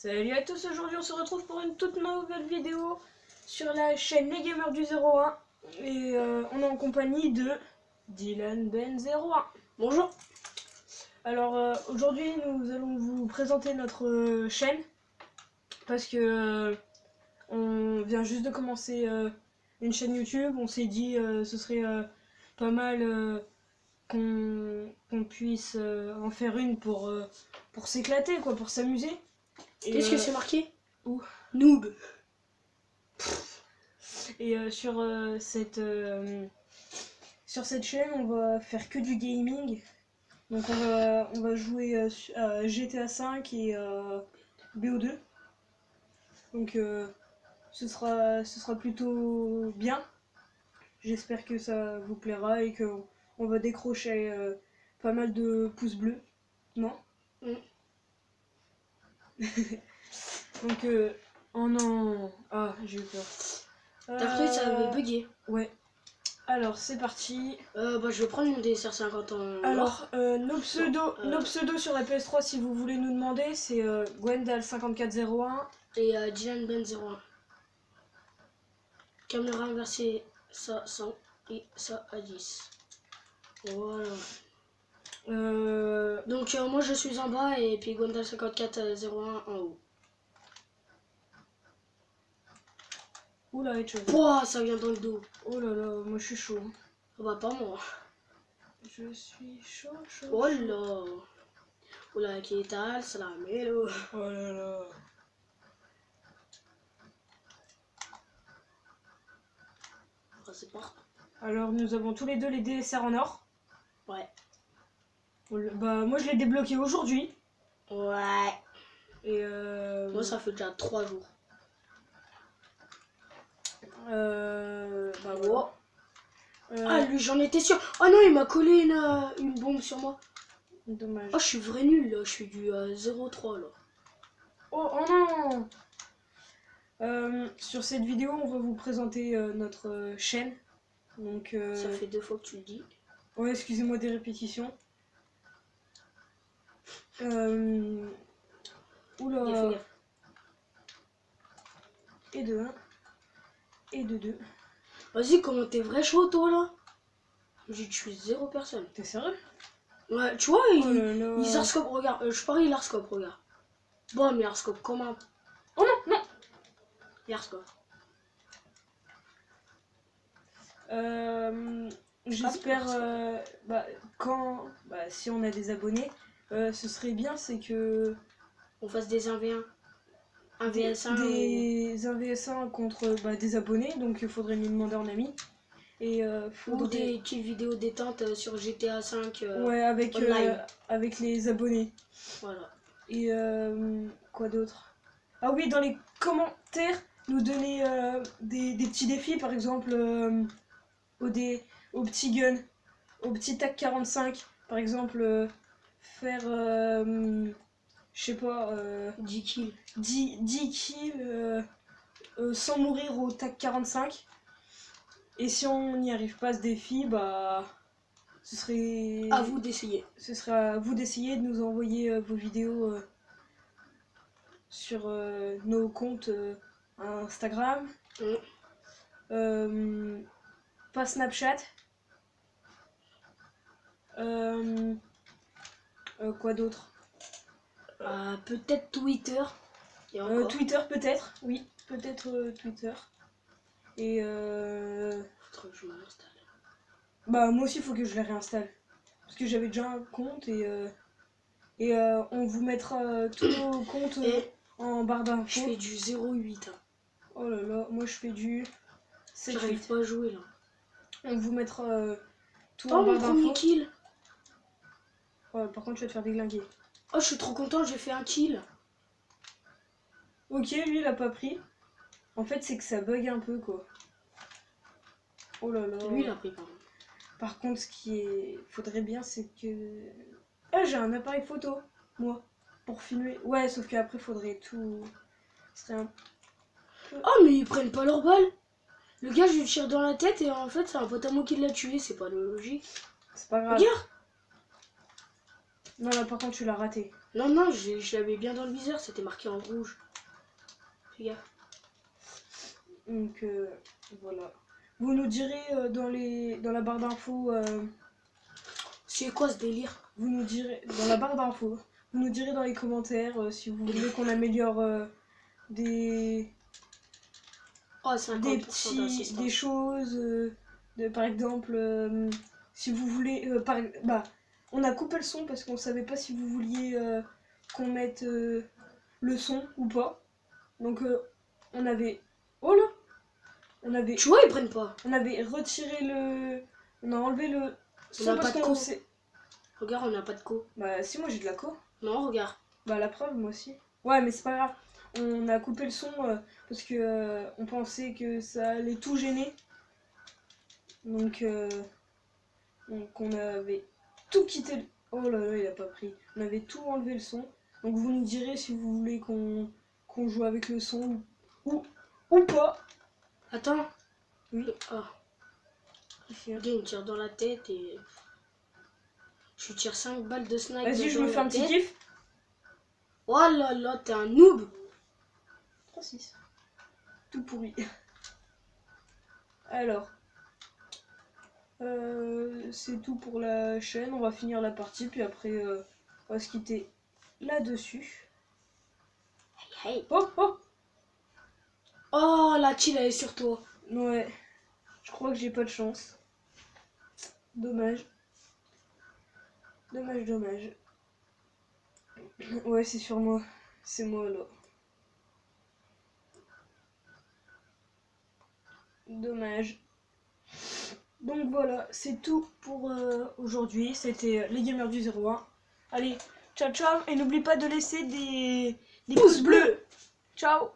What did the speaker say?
Salut à tous, aujourd'hui on se retrouve pour une toute nouvelle vidéo sur la chaîne Les Gamers du 01 et euh, on est en compagnie de Dylan Ben 01. Bonjour. Alors euh, aujourd'hui nous allons vous présenter notre euh, chaîne parce que on vient juste de commencer une chaîne YouTube, on s'est dit ce serait pas mal qu'on puisse en faire une pour, pour s'éclater quoi, pour s'amuser. Qu'est-ce que euh, c'est marqué? Où? Noob. Et euh, sur euh, cette sur cette chaîne, on va faire que du gaming. Donc on va on va jouer à GTA V et à BO2. Donc ce sera ce sera plutôt bien. J'espère que ça vous plaira et que on va décrocher pas mal de pouces bleus. Non? Mm. Donc euh, oh non ah j'ai eu peur. T'as cru que ça avait Euh, bugué Ouais. Alors, c'est parti. euh, bah, Je vais prendre mon DSR 50 en Alors, euh, nos, pseudos, Euh. nos pseudos sur la PS3, si vous voulez nous demander, c'est euh, Gwendal5401. et euh, Dylan Ben 01. Caméra inversée, ça 100 et ça à 10. Voilà. Euh, Donc euh, moi je suis en bas et puis Gwendal 54 euh, 01 en haut. Oula, headshot. Pouah, ça vient dans le dos. Oh là là, moi je suis chaud. Ah bah pas moi. Je suis chaud, chaud. Oh là. Oula, qui est à c'est la mélo. Oh là là. Pas. Alors, nous avons tous les deux les DSR en or. Le- Bah, moi je l'ai débloqué aujourd'hui. Ouais. Et euh. Moi ça fait déjà 3 jours. Euh. Bah, Oh. Euh, Ah lui j'en étais sûr. Oh non il m'a collé une, euh, une bombe sur moi. dommage. Oh je suis vrai nul là, je suis du euh, 0,3 là. Oh, oh non Euh, Sur cette vidéo, on va vous présenter euh, notre euh, chaîne. Donc, euh, Ça fait deux fois que tu le dis. ouais, excusez-moi des répétitions. Euh... Oula, et de 1, et de 2. Vas-y comment t'es vrai chaud toi là? J'ai tué zéro personne. T'es sérieux? Ouais tu vois il, Oh il arscope, regarde, euh, je parie il arscope, regarde. Bon mais arscope comment Oh non, non. Il arscope. Euh, J'espère, euh, bah, quand, bah, si on a des abonnés, euh, ce serait bien, c'est que On fasse des 1v1. Un VS1 des 1vs1 contre bah, des abonnés, donc il faudrait nous demander en ami. Et euh, ou, faudrait... ou des petites vidéos détente euh, sur GTA 5. euh, Ouais, avec, euh, avec les abonnés. Voilà. Et quoi d'autre? Ah oui, dans les commentaires, nous donner des, des petits défis, par exemple, au, dé, au petit gun, au petit TAC 45, par exemple, faire, euh, je sais pas, euh, 10 kills. 10, 10 kills euh, euh, sans mourir au TAC 45. Et si on n'y arrive pas à ce défi, bah ce serait À vous d'essayer. ce serait à vous d'essayer de nous envoyer vos vidéos sur nos comptes Instagram, Mm. pas Snapchat. Euh, euh, quoi d'autre Euh, Peut-être Twitter. Et Euh. Twitter peut-être, oui, peut-être euh, Twitter. Et euh, Faudrait que je m'installe. bah moi aussi il faut que je les réinstalle. Parce que j'avais déjà un compte et, euh, et euh, on vous mettra tous nos comptes Et en barre je d'infos. fais du 0,8. Hein. Oh là là, moi je fais du 7 J'arrive pas à jouer là. On vous mettra tout Oh en barre d'infos. kill Ouais, par contre, tu vas te faire déglinguer. Oh je suis trop content, j'ai fait un kill. Ok, lui il a pas pris. En fait, c'est que ça bug un peu quoi. Oh là là. Lui il a pris pardon. Par contre, ce qui est. Faudrait bien, c'est que. Ah, j'ai un appareil photo, moi, pour filmer. Ouais, sauf qu'après, faudrait tout. Ce un. Oh mais ils prennent pas leur balle Le gars je lui tire dans la tête et en fait c'est un pote à moi qui l'a tué, c'est pas logique. C'est pas grave. Regarde Non, là, par contre, tu l'as raté. Non, non, je, je l'avais bien dans le viseur, c'était marqué en rouge. Fais gaffe. Donc euh, voilà. Vous nous direz euh, dans, les, dans la barre d'infos, euh, C'est quoi ce délire? vous nous direz dans la barre d'infos, vous nous direz dans les commentaires si vous voulez qu'on améliore des, Oh, 50% des petits, des choses, de, par exemple, si vous voulez, par, bah, on a coupé le son parce qu'on savait pas si vous vouliez euh, qu'on mette euh, le son ou pas. Donc euh, on avait, oh là, on avait, Tu vois, ils prennent pas. on avait retiré le, on a enlevé le son a pas de co. sait- Regarde, on n'a pas de co. Bah si moi j'ai de la co. Non, regarde. Bah la preuve moi aussi. Ouais mais c'est pas grave. On a coupé le son parce que on pensait que ça allait tout gêner. Donc, euh, donc on avait tout quitté. le- Oh là là il a pas pris. On avait tout enlevé le son. Donc vous nous direz si vous voulez qu'on joue avec le son ou ou pas. Attends. Oui. Ah, le gars, il me tire dans la tête et. Je lui tire 5 balles de sniper. Vas-y je me fais un petit kiff. Oh là là, t'es un noob. 3-6. Tout pourri. Alors. Euh, c'est tout pour la chaîne. On va finir la partie. Puis après, euh, on va se quitter là-dessus. Hey. Oh, oh Oh, la chill, elle est sur toi. Ouais. Je crois que j'ai pas de chance. Dommage. Dommage, dommage. Ouais, c'est sur moi. C'est moi là. Dommage. Donc voilà, c'est tout pour euh, aujourd'hui. C'était euh, les gamers du 01. Allez, ciao ciao et n'oublie pas de laisser des, des pouces bleus. Ciao